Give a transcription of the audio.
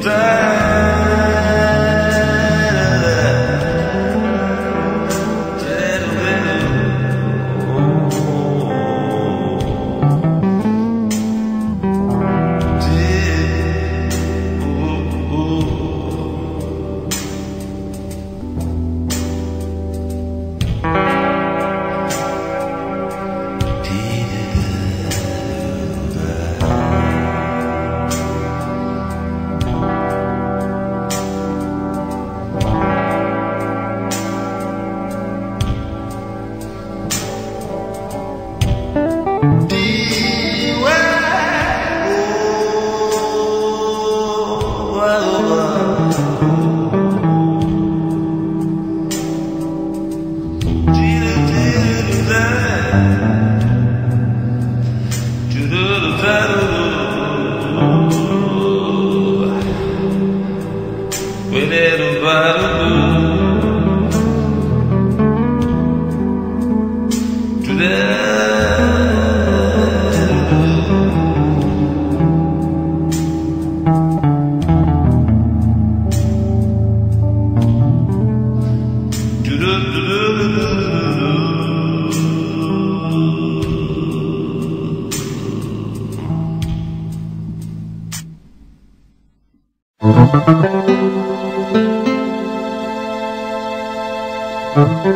down. Thank you. Thank you.